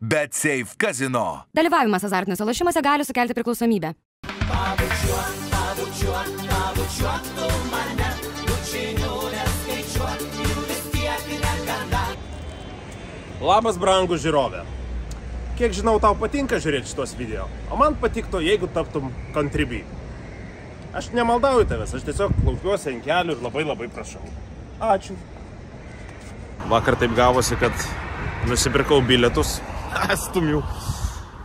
Bet Safe Casino. Dalyvavimas azartiniuose lošimuose gali sukelti priklausomybę. Labas, brangų žiūrovė. Kiek žinau, tau patinka žiūrėti šitos video, o man patiktų, jeigu taptum contribui. Aš nemaldauju tavęs, aš tiesiog klaupiuosi ant kelių ir labai labai prašau. Ačiū. Vakar taip gavosi, kad nusipirkau bilietus. Stumiu.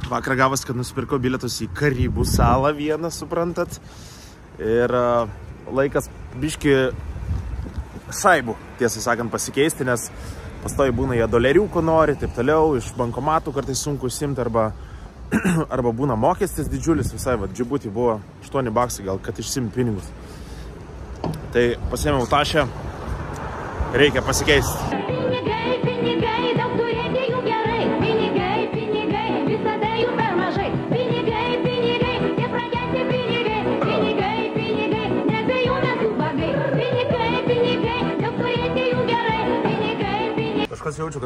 Vakar gavosi, kad nusipirkau bilietus į Karibų salą vieną, suprantat. Ir laikas biški šaibų, tiesą sakant, pasikeisti, nes pastoji būna jie doleriukų nori, taip toliau, iš bankomatų kartais sunku įsimti arba, arba būna mokestis didžiulis, visai, va, džibutį buvo 8 baksai, gal kad išsimti pinigus. Tai pasiėmiau tašę, reikia pasikeisti. Pinigai, pinigai,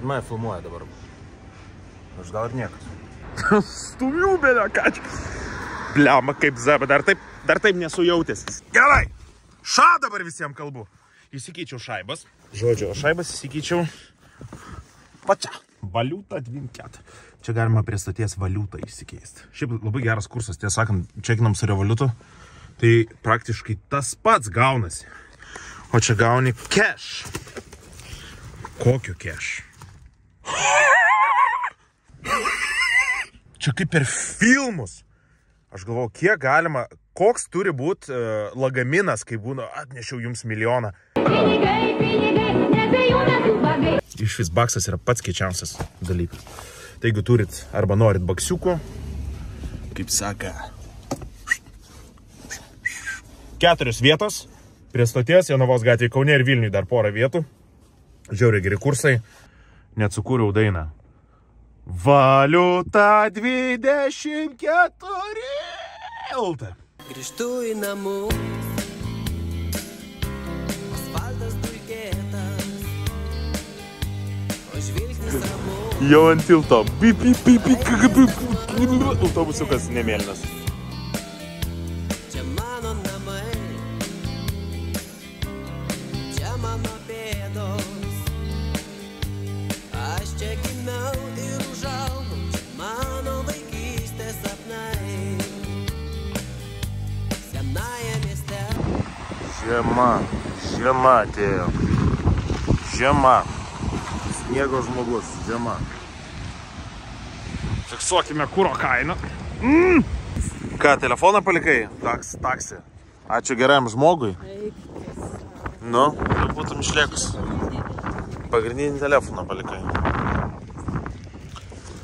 Mane filmuoja dabar. Aš gal ir niekas. Stumiu, belio, ką čia. Bliama kaip zaba, dar taip, dar taip nesujautęs. Gerai. Ša dabar visiems kalbu. Įsikeičiau šaibas. Žodžiu, šaibas įsikeičiau. Pačia. Valiuta 24. Čia galima prie stoties valiutą įsikeisti. Šiaip labai geras kursas, tiesą sakant, čekinam su revoliutu. Tai praktiškai tas pats gaunasi. O čia gauni cash. Kokio cash? Čia kaip per filmus. Aš galvoju, kiek galima, koks turi būti uh, lagaminas, kai būna, atnešiau jums milijoną. Pinigai, pinigai, nes be jų mes ubagai. Iš vis baksas yra pats kiečiausias dalykas. Tai jeigu turit arba norit baksiukų, kaip saka, keturios vietos, prie stoties, Jonavos gatvėje Kaune ir Vilniui dar porą vietų. Žiauriai geri kursai, net sukūriau dainą. Valiuta 24 LT. Grįžtu į ramus. Jau ant tilto. Autobusiukas nemėlynas. Žiema, žiema atėjo. Žiema. Sniego žmogus, žiema. Fiksuokime kūro kainą. Mm. Ką, telefoną palikai? Taks, taksi. Ačiū geram žmogui. Nu, kad būtum išliekus. Pagrindinį telefoną palikai.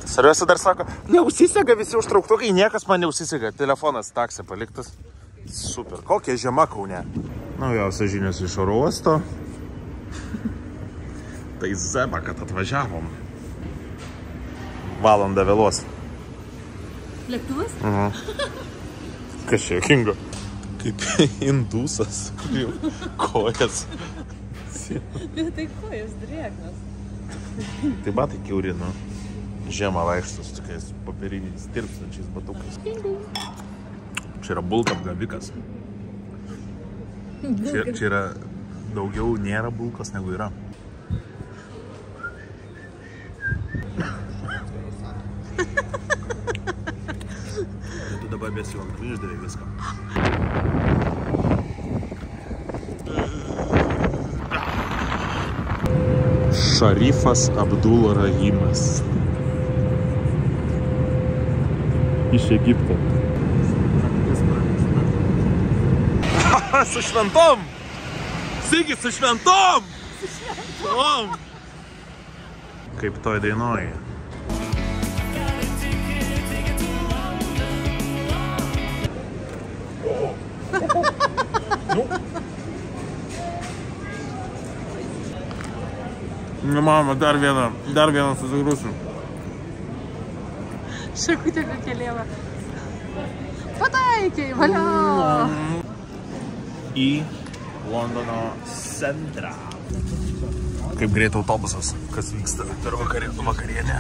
Svarbiausia dar sako, neužsisega visi užtrauktukai, niekas man neužsisega. Telefonas taksė paliktas. Super. Kokia žiema kaune. Naujausios žinios iš oro uosto. Tai zeba, kad atvažiavom. Valandą vėlos. Lėktuvas? Kas čia jokingo? Kaip indusas. Jau Kojas. Tai kojas drėgnas. Tai batai kiauri, nu. Žiemą vaikštų su tokiais papiriniais tirpstančiais batukais. Čia yra bulka apgavikas. Čia, čia yra daugiau nėra bulkos negu yra. Tai tu dabar besijuok, tu išdavai viską. Šarifas Abdul Rahimas. Iš Egipto. Su šventom! Sigi, su šventom! Su šventom! Kaip toj dainoji. Nu, mama, dar vieną, dar vieną susigrūsiu. Šakutė kokelėva. Pataikiai, valio. Į Londono centrą. Kaip greit autobusas, kas vyksta per vakarė, vakarienę.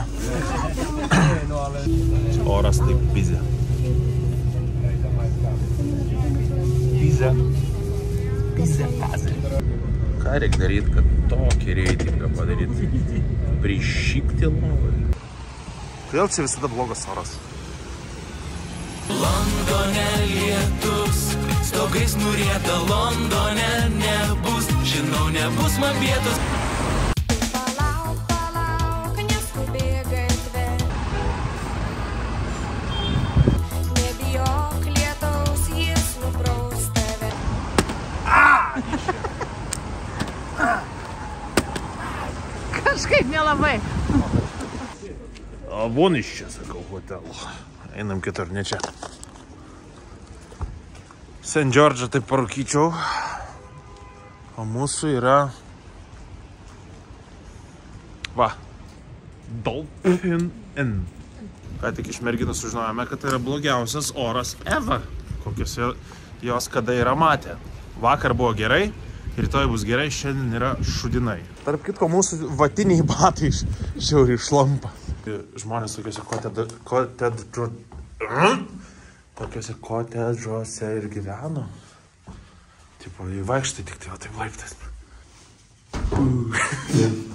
Oras taip bizė. Bizė. Bizė, bazė. Ką reikia daryti, kad tokį reitingą padaryti? Prišykti lovai. Kodėl čia visada blogas oras? Londone lietus, stogais nurieta Londone nebus, žinau, nebus man vietos. Palauk, palauk, neskubėk gatve. Nebijok lietaus, jis nupraus tave. Kažkaip nelabai. O von iš čia, sakau, hotelo. Einam kitur, ne čia. St. Džordžą taip parūkyčiau. O mūsų yra... Va. Dolphin Inn. Ką tik iš merginų sužinojome, kad tai yra blogiausias oras ever. Kokios jo- jos kada yra matę. Vakar buvo gerai, rytoj bus gerai, šiandien yra šudinai. Tarp kitko, mūsų vatiniai batai iš- žiauriai šlampa. Žmonės tokiuose kotedžuose kotedžu, tokiuose kotedžuose ir gyveno. Tipo, įvaikštai tik tai, o taip laiptas.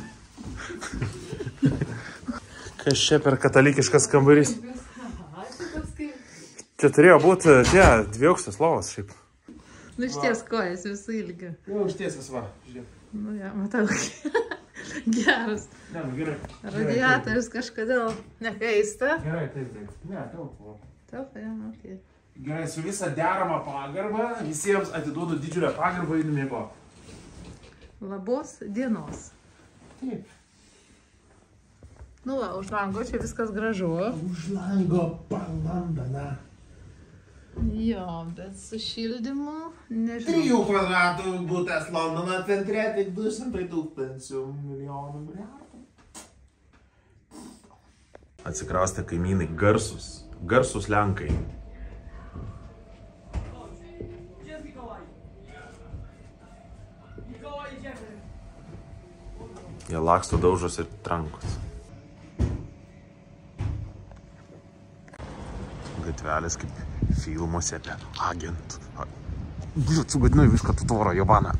Kas čia per katalikiškas kambarys? Čia turėjo būti tie dviaukštas lovas šiaip. Nu išties kojas visų ilgio. Jau užtiesas va. Nu ja, matau. Geras. Ne, nu gerai. Radiatorius kažkodėl nekaista. Gerai, taip, taip. Ne, tau. Taip, ja, okay. Gerai, su visą deramą pagarbą visiems atiduodu didžiulę pagarbą į numiego. Labos dienos. Taip. Nu, va, už lango čia viskas gražu. Už lango palanda, na. Jo, bet su šildymu, nežinau. Trijų kvadratų būtas Londono centre, tik 200 tūkstančių milijonų milijardų. Atsikraustė kaimynai garsus, garsus lenkai. Jie laksto daužos ir trankos. Gatvelės kaip filmuose apie agentų. Bliut, sugadinai viską, tu tvorą, Jovana.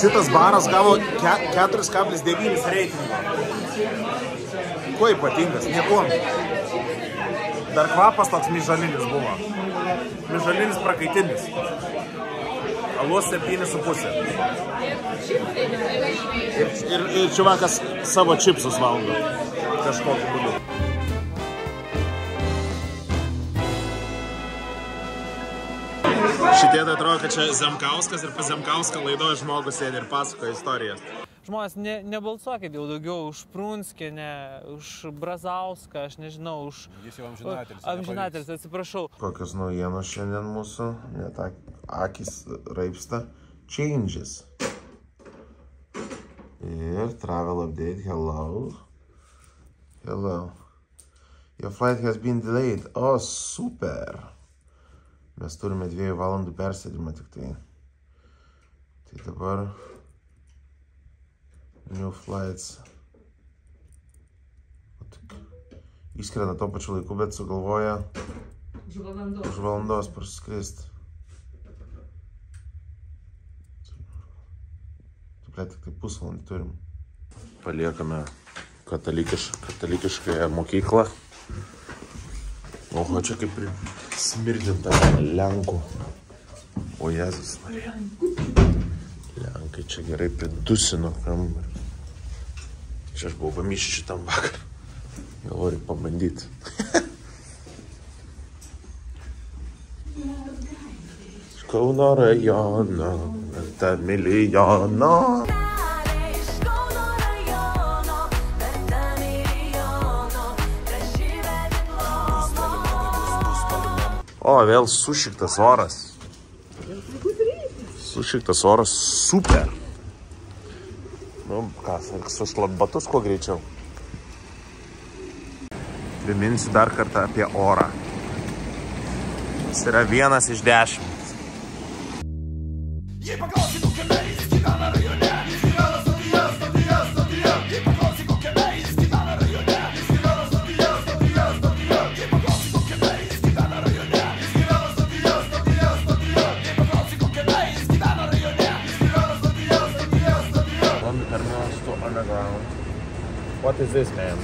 Šitas baras gavo ke 4,9 reitingą. Kuo ypatingas? Niekuo. Dar kvapas toks mižalinis buvo. Mižalinis prakaitinis. Alus 7,5. Ir, ir, ir čiuvakas savo čipsus valgo. Kažkokiu būdu. Šitie tai atrodo, kad čia Zemkauskas ir pas Zemkauską laidoje žmogus sėdi ir pasakoja istorijas. Žmonės, ne, nebalsuokit jau daugiau už Prunskienę, už Brazauską, aš nežinau, už... Jis jau amžinatelis. Amžinatelis, atsiprašau. Kokios naujienos šiandien mūsų, net ak- akis raipsta, changes. Ir travel update, hello. Hello. Your flight has been delayed. O, super. Mes turime dviejų valandų persėdimą tik tai. Tai dabar new flights. O tik Išskrenda tuo pačiu laiku, bet sugalvoja Už valandos. už valandos praskristi. Taip, tik tai pusvalandį turim. Paliekame katalikiš, katalikiškąją mokyklą. Oho, čia kaip ir smirdinta Lenkų. O Jėzus Marija. Lenkai čia gerai pridusino kambarį. Čia aš buvau pamišęs šitam vakar. Noriu pabandyti. Kauno rajono, ta milijono. O, vėl sušiktas oras. Sušiktas oras, super. Nu, ką, su šlatbatus kuo greičiau. Priminsiu dar kartą apie orą. Jis yra vienas iš dešimt. Is this, man?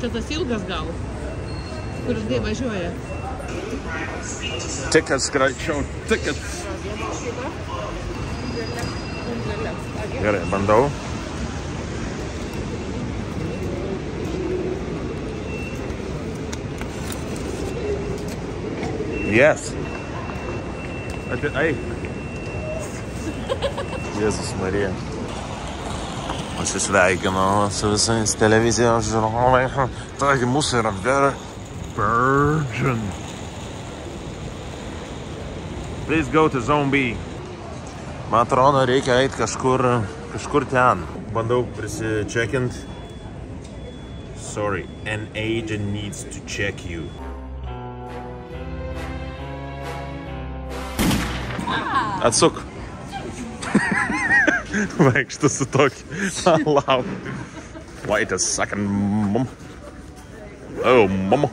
Čia tas ilgas gal, kuris gai važiuoja. Tickets, greičiau, tickets. Gerai, bandau. Yes. Ati, ai. Jėzus Marija. Pasisveikinu su visais televizijos žiūrovai. Taigi mūsų yra Ver Virgin. Please go to Zone B. Man atrodo, reikia eiti kažkur, kažkur ten. Bandau prisičekint. Sorry, an agent needs to check you. Atsuk. Vaikštų su tokiu. Lau. Wait a second, mum. Oh, mum.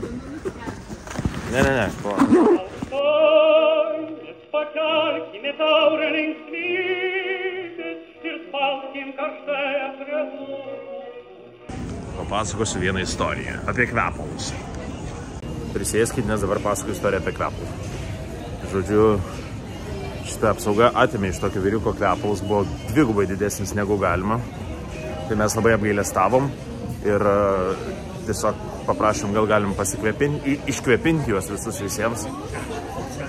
Ne, ne, ne. Papasakosiu vieną istoriją apie kvepalus. Prisėskit, nes dabar pasakoju istoriją apie kvepalus. Žodžiu, šitą apsaugą atėmė iš tokio vyriuko kvepalus, buvo dvigubai didesnis negu galima. Tai mes labai apgailestavom ir e, tiesiog paprašom, gal galim pasikvėpinti, iškvėpinti juos visus visiems.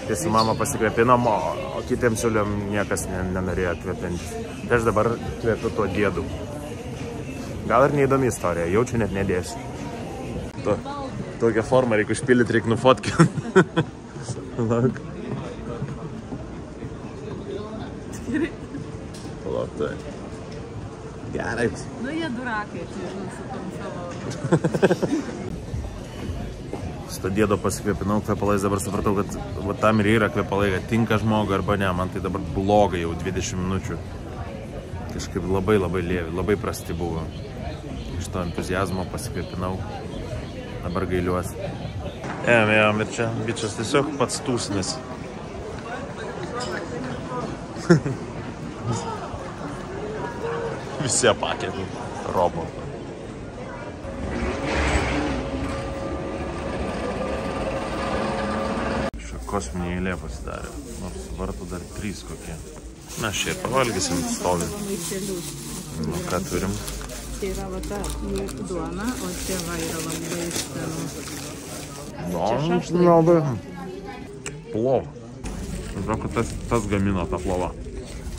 Tai su mama pasikvėpinom, o, o kitiems siūlėm niekas ne, nenorėjo kvėpinti. Tai aš dabar kvėpiu tuo dėdu. Gal ir neįdomi istorija, jaučiu net nedėsiu. To, tokią formą reikia užpildyti, reikia nufotkinti. Lauk. Tai. Gerai. Nu, jie durakai, aš nežinau, su tom savo... To dėdo pasikvėpinau kvepalais, dabar supratau, kad va, tam ir yra kvepalai, kad tinka žmogui arba ne. Man tai dabar blogai jau 20 minučių. Kažkaip labai labai lėvi, labai prasti buvo. Iš to entuzijazmo pasikvėpinau. Dabar gailiuosi. Ėm, ėm, ir čia bičias tiesiog pats tūsnis. Visi apakėti. Robo. kosminė eilė pasidarė. Nors vartų dar trys kokie. Na, šiaip pavalgysim stovi. Maišelius. Nu, ką turim? Čia yra va ta jų duona, o čia va yra labai skanu. Nu, labai. Plov. Žinau, kad tas, tas gamino tą plovą.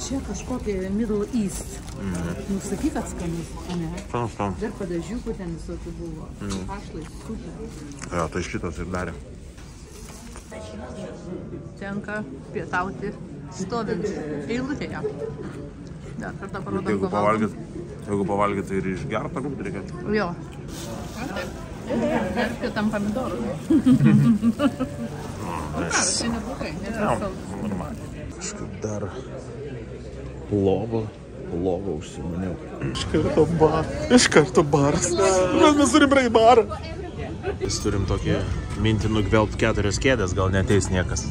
Čia kažkokia Middle East. Nu, sakyk, kad skanus, ne? Skanus, skanus. Dar padažiukų ten visokių buvo. Pašlai, super. Jo, tai šitas ir darė. Tenka pietauti stovint eilutėje. Dar kartą parodom, Jeigu pavalgyt, jeigu pavalgyt, tai ir išgert tą būtų reikia. Jo. Na, taip. Gerti tam pomidorų. Karas, čia neblogai. ir saldus. Kažkaip dar lovą, lovą užsimaniau. Iš karto bar, iš karto baras. Mes mes turim praeiti barą. Mes turim tokį mintį nugvelbt keturias kėdės, gal neteis niekas.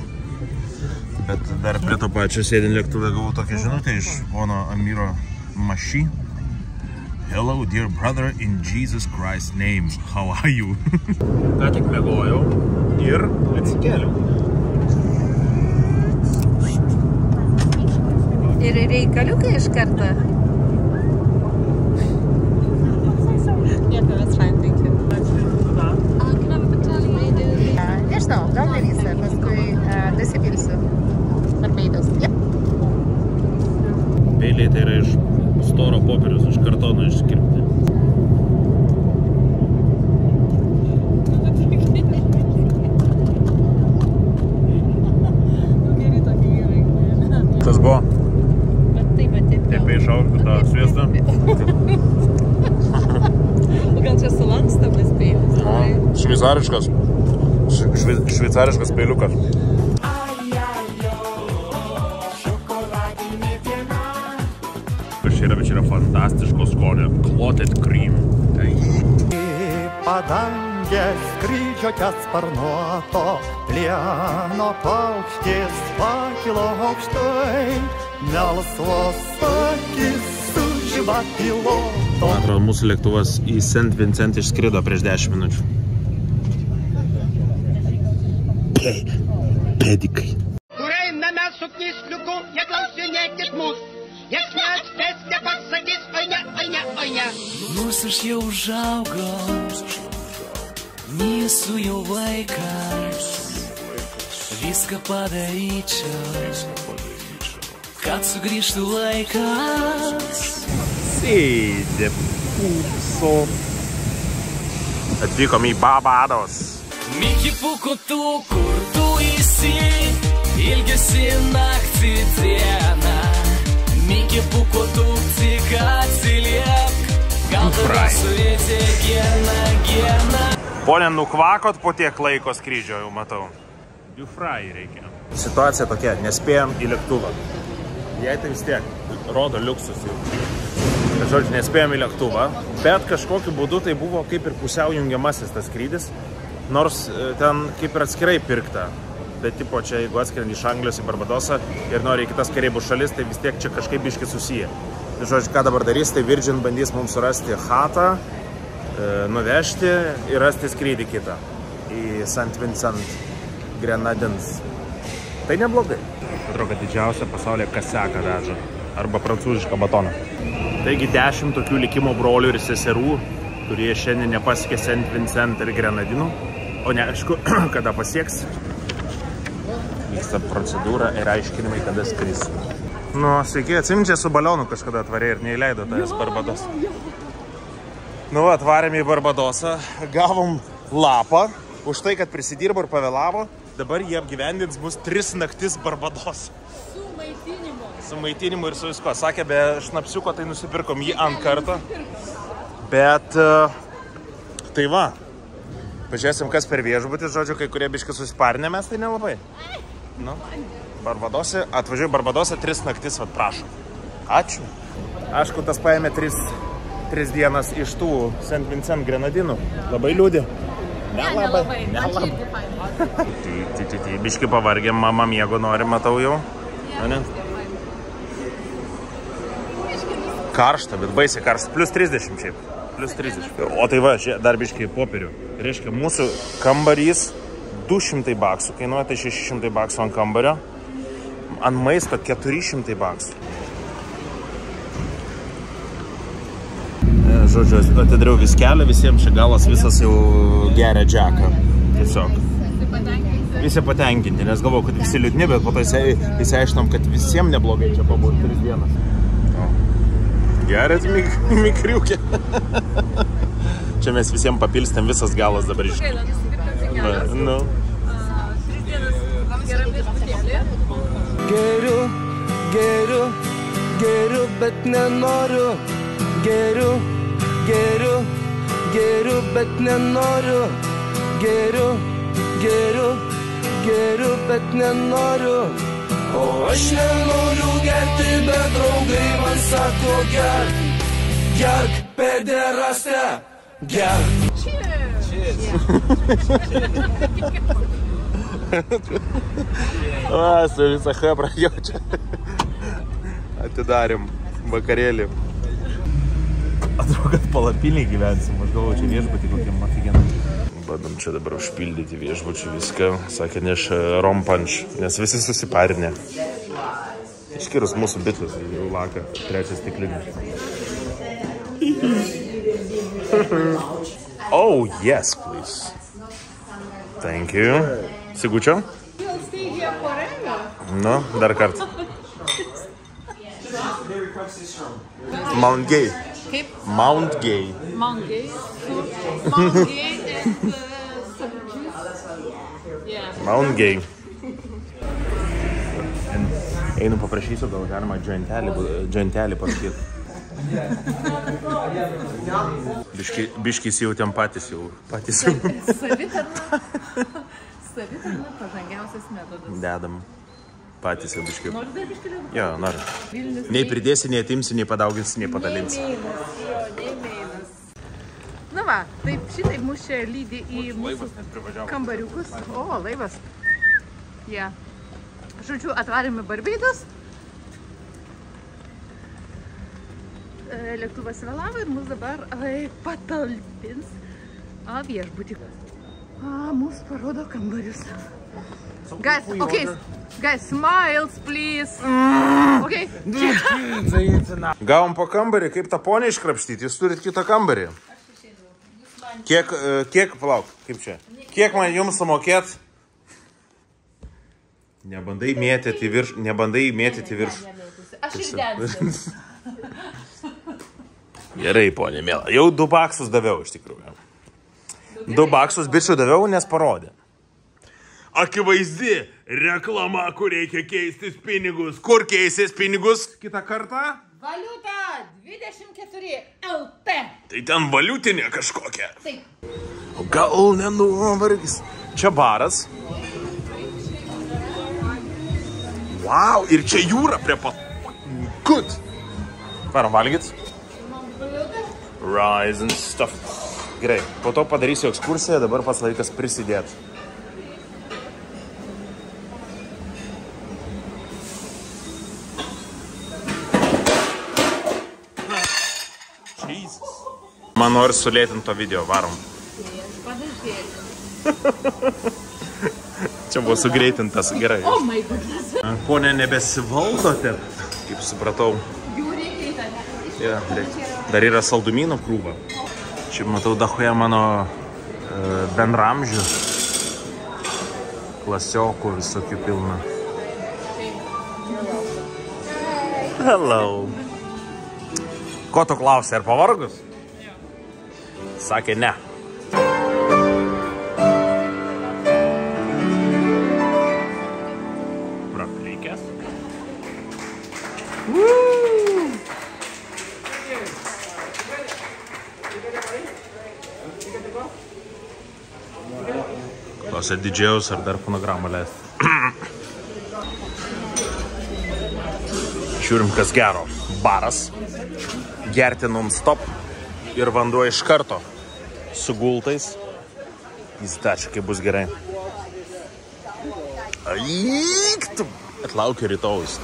Bet dar prie to pačio sėdint lėktuvę gavau tokią žinutę iš pono Amiro Maši. Hello, dear brother, in Jesus Christ's name, how are you? Ką tik mėgojau ir atsikėliau. Ir reikaliukai iš karto. That's fine, thank you. Nežinau, gal darysi, paskui dasipilsiu. Arbeidos. Yep. Peiliai tai yra iš storo popieriaus, iš kartono iškirpti. Tas buvo, Bet taip pat taip. taip išaugtų tą sviestą. Gal čia sula šveicariškas. Švi, šveicariškas peiliukas. Kas čia yra, bet čia yra fantastiško skonio. Clotted cream. Tai Padangės skrydžio sparnuoto, plieno paukštis pakilo aukštai, melsvos akis sužyba piloto. Man atrodo, mūsų lėktuvas į St. Vincent išskrido prieš 10 minučių. Pedikai. Kur einame su knisliuku, neklausinėkit mus. Jas mes testė pasakys, oi ne, oi ne, oi ne. Nors aš jau užaugau, nesu jau vaikas, viską padaryčiau, kad sugrįžtų laikas. Sėdė pūpso. Atvykom į Barbados. Miki puku tu, kur tu esi, ilgesi naktį dieną. Miki puku tu, tik atsiliek, gal tave Fry. suvėtė gena, gena. Pone, nukvakot po tiek laiko skrydžio, jau matau. Fry reikia. Situacija tokia, nespėjom į lėktuvą. Jei tai vis tiek rodo liuksus jau. Žodžiu, nespėjom į lėktuvą, bet kažkokiu būdu tai buvo kaip ir pusiau jungiamasis tas skrydis, nors e, ten kaip ir atskirai pirkta. Bet tipo čia, jeigu atskrendi iš Anglijos į Barbadosą ir nori į kitas Karibų šalis, tai vis tiek čia kažkaip biški susiję. Tai žodžiu, ką dabar darys, tai Virgin bandys mums surasti hatą, e, nuvežti ir rasti skrydį kitą į St. Vincent Grenadins. Tai neblogai. Atrodo, kad didžiausia pasaulyje kaseka veža. Arba prancūzišką batoną. Taigi dešimt tokių likimo brolių ir seserų, kurie šiandien nepasiekė St. Vincent ir Grenadinų. O neaišku, kada pasieks. Vyksta procedūra ir aiškinimai, kada skris. Nu, sveiki, atsimčia su balionu kažkada atvarė ir neįleido tas Barbados. Nu, atvarėm į Barbadosą, gavom lapą už tai, kad prisidirbo ir pavėlavo. Dabar jie apgyvendins mus tris naktis Barbados. Su maitinimu. Su maitinimu ir su visko. Sakė, be šnapsiuko tai nusipirkom jį ant karto. Bet e, tai va. Pažiūrėsim, kas per viešbutį, žodžiu, kai kurie biškai susiparinę mes, tai nelabai. Nu, Barbadose, atvažiuoju Barbadose tris naktis, vad prašom. Ačiū. Aišku, tas paėmė tris, tris dienas iš tų St. Vincent Grenadinų. Labai liūdė. Nelabai. Nelabai. Tai, tai, tai, tai biškai pavargė, mama miego nori, matau jau. Ane? Karšta, bet baisiai karšta. Plus 30 šiaip. Plus 30. O tai va, čia dar biškai popierių. Reiškia, mūsų kambarys 200 baksų kainuoja, tai 600 baksų ant kambario. Ant maisto 400 baksų. E, Žodžiu, atidariau viskelį, visiems čia galas visas jau geria džeką. Tiesiog. Visi patenkinti, nes galvoju, kad visi liūdni, bet po to įsiaiškinom, kad visiems neblogai čia pabūti tris dienas. Gerat mik mikriukė. čia mes visiems papilstėm visas galas dabar iš. Va, nu. Geriu, geriu, geriu, bet nenoriu. Geriu, geriu, geriu, bet nenoriu. Geriu, geriu, geriu, bet nenoriu. O aš nenoriu gerti, bet draugai man sako gerk, gerk, pederastę, gerk. A, su visą hebrą jau čia. Atidarėm vakarėlį. Atrodo, kad palapiniai gyvensim. Aš galvoju, čia viešbutį kokiam aфиgenam. Bandom čia dabar užpildyti viešbučių viską. Sakė, neš rompanč, nes visi susiparinė. Išskyrus mūsų bitlus, jau laka, trečias stiklinis. oh, yes, please. Thank you. Sigučio? Nu, dar kartą. Mount Gay. Kaip? Mount Gay. Mount Gay. Mount Gay and uh, some juice. Yeah. Mount Gay. Einu paprašysiu, gal galima džointelį, džointelį parašyti. Biški, biški įsijautėm patys jau. Patys jau. Savitarna. Savitarna pažangiausias metodas. Dedam. Patys jau biški. Nori dar ledų? Jo, noriu. Nei pridėsi, nei atimsi, nei padauginsi, nei padalinsi. Nei meilas, jo, nei meilas. Na va, taip šitaip mus čia lydi į mūsų kambariukus. O, laivas. Ja. Žodžiu, atvarėme Barbados. E, Lėktuvas vėlavo ir mus dabar ai, patalpins a, viešbutį. A, mus parodo kambarius. Guys, okay, guys, smiles, please. Okay. Gavom po kambarį, kaip tą ponę iškrapštyti, jūs turit kitą kambarį. Kiek, e, kiek, palauk, kaip čia? Kiek man jums sumokėt? Nebandai mėtyti virš, nebandai mėtyti virš. Aš išdensiu. Gerai, ponė, mėla. Jau du baksus daviau iš tikrųjų. Du baksus bičių daviau, nes parodė. Akivaizdi reklama, kur reikia keistis pinigus. Kur keisės pinigus kitą kartą? Valiuta 24 LT. Tai ten valiutinė kažkokia. Taip. Gal nenuovargis? Čia baras. Wow, ir čia jūra prie pat. Good. Varom valgyt. Rise and stuff. Gerai, po to padarysiu ekskursiją, dabar pats laikas prisidėti. Man nori sulėtinto video, varom. Čia buvo sugreitintas, gerai. Oh my goodness. Pone, nebesivaldote, kaip supratau. Jų reikia. Ja. Dar yra saldumynų krūva. Čia matau dahoje mano e, bendramžių. Klasiokų visokių pilna. Hello. Ko tu klausai, ar pavargus? Sakė ne. Praplikęs. Klausia didžiaus ar dar fonogramą leisti. Žiūrim, kas gero. Baras. Gerti non-stop. Ir vanduo iš karto. Su gultais. Jis tačia, kaip bus gerai. Aiktum. Atlaukiu rytojus.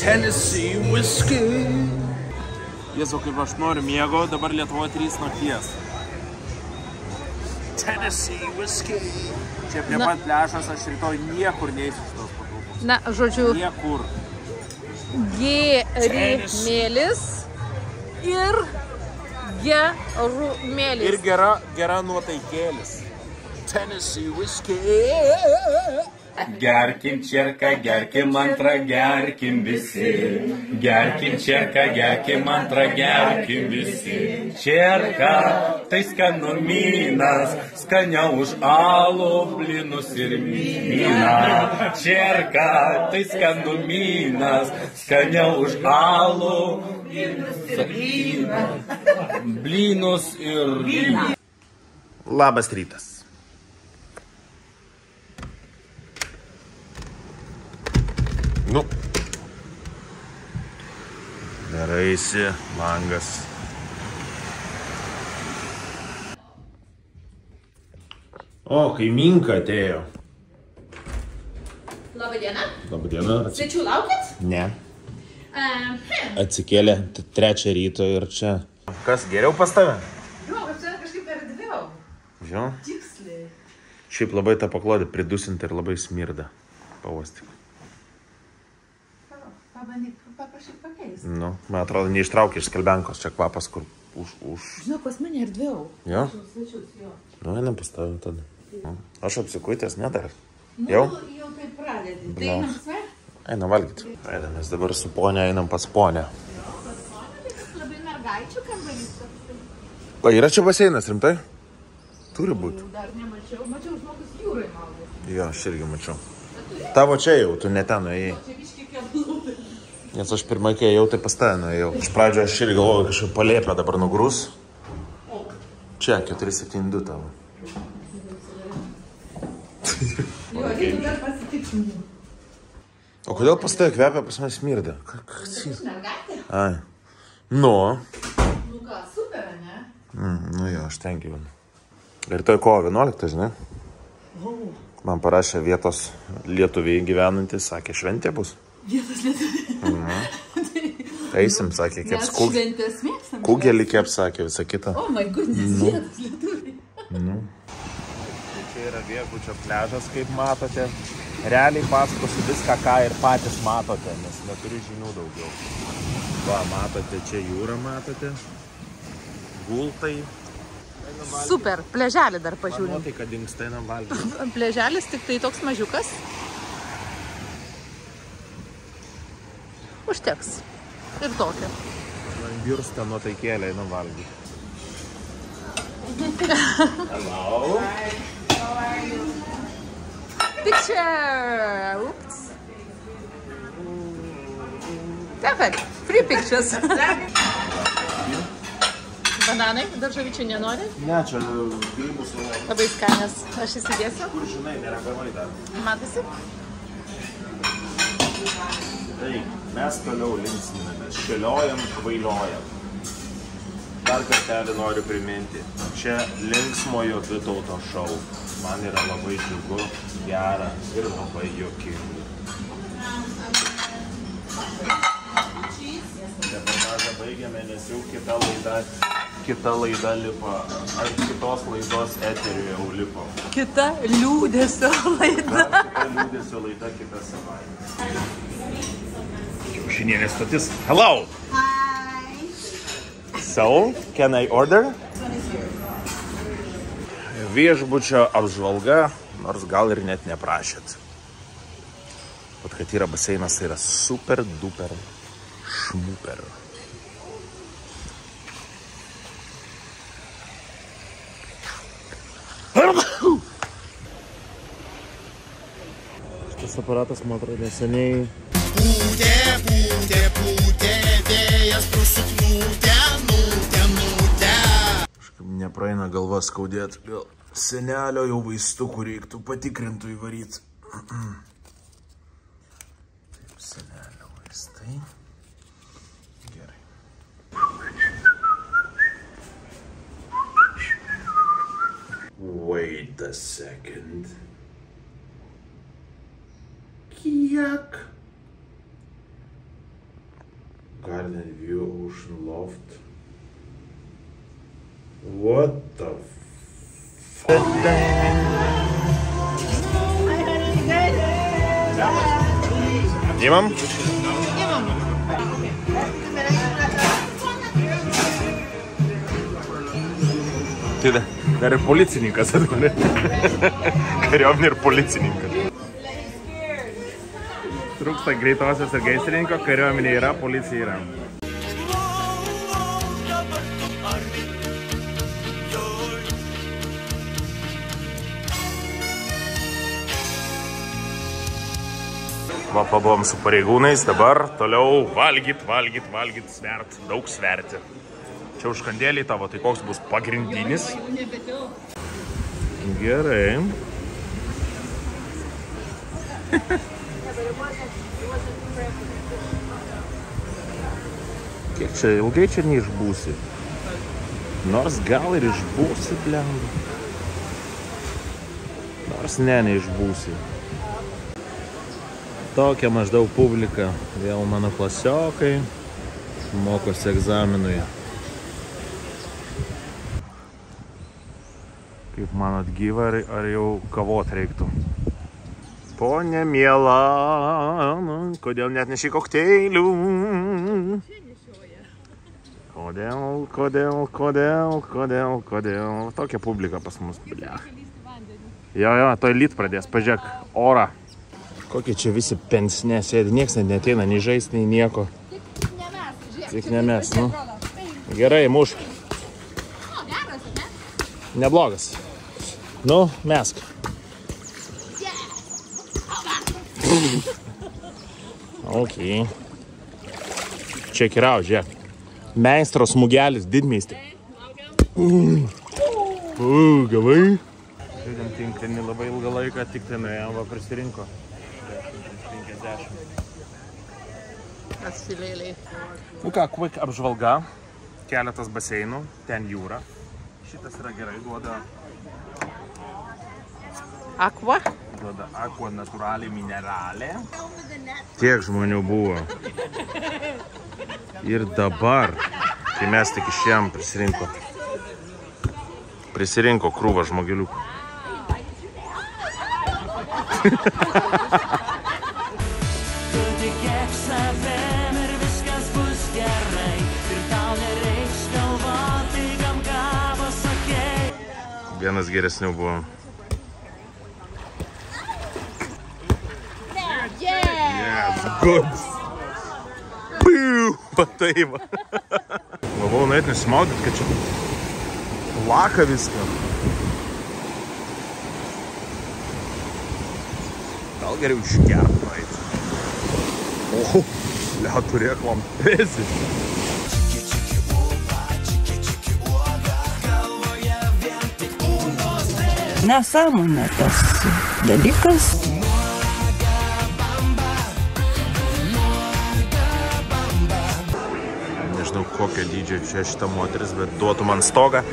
Tennessee whiskey. Jėzau, kaip aš noriu miego, dabar Lietuvoje 3 nakties. Tennessee whiskey. Čia prie pat plešas, aš rytoj niekur neįsiu šitos patalpos. Na, žodžiu, Niekur. gėrimėlis ir gerumėlis. Ir gera, gera nuotaikėlis. Tennessee whiskey. Gerkim čerką, gerkim antrą, gerkim visi. Gerkim čerką, gerkim antrą, gerkim visi. Čerka, tai skanumynas, skaniau už alų, blinus ir vyną. Čerka, tai skanumynas, skaniau už alų, blinus ir vyną. Labas rytas. Nu. Daraisi, langas. O, kaiminka atėjo. Labą dieną. Labą dieną. Svečių laukit? Ne. Um, Atsikėlė trečią ryto ir čia. Kas geriau pas tave? jo, čia kažkaip erdviau. Žinau. Tiksliai. Šiaip labai tą paklodį pridusinti ir labai smirda. Pavosti. Pabandyk, paprašyk pakeisti. Nu, man atrodo, neištraukė iš skalbenkos čia kvapas, kur už... už... Žinok, pas mane erdviau. Jo? Svečius, jo. Nu, einam pas tave tada. Nu, Aš apsikuitęs nedar. Nu, Jau? Jau taip pradedi. Tai einam sve? Einam valgyti. Einam, mes dabar su ponia einam pas ponę. Labai mergaičių kambarys. O yra čia baseinas, rimtai? Turi būti. Dar nemačiau. Mačiau žmogus jūrai maudas. Jo, aš irgi mačiau. Tavo čia jau, tu ne ten nuėjai. Nes aš pirmai, kai ėjau, tai pas tave nuėjau. Iš pradžio aš irgi galvojau, kažkaip palėpę dabar nugrūs. Čia 472 tavo. Jo, reikia dar pasitikrinti. O kodėl pas tave kvepia, pas mane smirda? Ai. Nu. Nu ką, super, ne? Mm, nu jo, aš ten gyvenu. Ir tai kovo 11, žinai. Man parašė vietos lietuviai gyvenantis, sakė, šventė bus. Vietos lietuviai. Mhm. Eisim, sakė, keps kug... šventės mėgstam. kugelį keps, sakė, visą kitą. Oh my goodness, Nu. vietos lietuviai. Nu. Čia yra viešbučio pležas, kaip matote. Realiai pasakosiu viską, ką ir patys matote, nes neturiu žinių daugiau. Va, matote, čia jūra matote. Gultai. Super, pleželį dar pažiūrim. Matai, kad dinksta einam valgyti. Pleželis tik tai toks mažiukas. Užteks. Ir tokia. Man virsta nuotaikėlė, einam valgyti. Picture! Oops. Perfect. Free pictures. Bananai, daržovyčių nenori? Ne, čia grybus jau. Labai skanės. Aš įsidėsiu. Kur žinai, neragavai dar. Matosi? Tai mes toliau linksminamės, šėliojam, kvailiojam. Dar kartelį noriu priminti, čia linksmojo Vitauto šou. Man yra labai džiugu, gera ir labai jokinga. Reportažą baigėme, nes jau kita laida, kita laida lipa. Ar kitos laidos eteriuje jau lipo. Kita liūdėsio laida. Dar kita liūdėsio laida kitą savaitę. Kiaušinienė stotis. Hello! So, can I order? Viešbučio apžvalga, nors gal ir net neprašėt. Bet kad yra baseinas, tai yra super duper šmuper. Šitas aparatas, man atrodo, neseniai Pūtė, pūtė, pūtė, vėjas prusuknūtė, nūtė, nūtė. Kažkaip nepraeina galva skaudėt. Gal senelio jau vaistukų reiktų patikrintų įvaryti. Taip, senelio vaistai. Gerai. Wait a second. Kiek? Garden View Ocean Loft. What the Imam? Tai da, dar ir policininkas atvarė. Kariuomenė ir policininkas. Trūksta greitosios ir gaisrininko, kariuomenė yra, policija yra. Va, pabuvom su pareigūnais, dabar toliau valgyt, valgyt, valgyt, svert, daug sverti. Čia užkandėlį tavo, tai koks bus pagrindinis? Gerai. Kiek čia ilgai čia neišbūsi? Nors gal ir išbūsi, blemba. Nors ne, neišbūsi. Tokia maždaug publika. Vėl mano klasiokai mokosi egzaminui. Kaip manot, gyva ar, ar jau kavot reiktų? Pone miela, kodėl net neši kokteilių? Kodėl, kodėl, kodėl, kodėl, kodėl? Tokia publika pas mus, blech. Jo, jo, toj lyt pradės, pažiūrėk, orą. Kokie čia visi pensne sėdi, nieks net neteina, nei žaisti, nei nieko. Tik ne mes, nu. Gerai, mušk. Neblogas. Nu, mesk. Ok. Čia kirau, žiūrėk. Meistro smūgelis, didmeistė. Mm. U, gavai. Žaidėm tinklinį labai ilgą laiką, tik tai nuėjom, va prisirinko. 50. Atsilėliai. Nu ką, quick apžvalga. Keletas baseinų, ten jūra. Šitas yra gerai, duoda, Aqua. duoda aqua naturalė mineralė. Tiek žmonių buvo. Ir dabar, kai mes tik išėjom, prisirinko. Prisirinko krūvą žmogeliukų. Tikėk savim ir viskas bus gerai. Ir tau nereiks galvoti, kam ką pasakei. Vienas geresnių buvo. Yes, good. Piu, patai va. Galvojau, nueit nusimaudyt, kad čia plaka viską. Gal geriau išgert nueit. O, le turėk man pėsi. Nesąmonė tas dalykas. Nežinau, kokio dydžio čia šita moteris, bet duotų man stogą.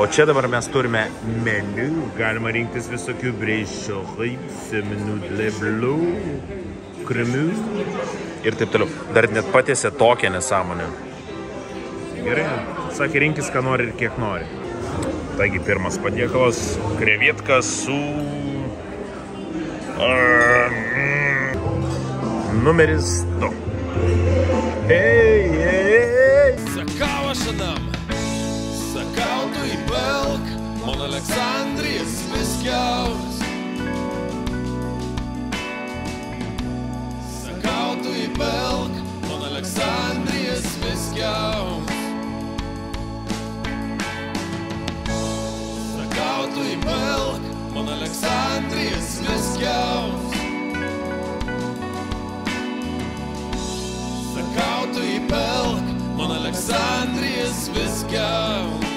O čia dabar mes turime meniu. Galima rinktis visokių breišorai, seminų dleblių, kremių ir taip toliau. Dar net patiesė tokią nesąmonę. Gerai, sakė, rinkis, ką nori ir kiek nori. Taigi, pirmas patiekalas - krevietka su... Mm, numeris 2. Hei, hei, hei. Sakau aš anam, sakau tu įpelk, mon Aleksandrijas viskiaus. Sakau tu įpelk, mon Aleksandrijas viskiaus. Sakau tu įpelk, mon Aleksandrijas viskiaus. Sakau tu įpelk, man Aleksandrijas viskiaus.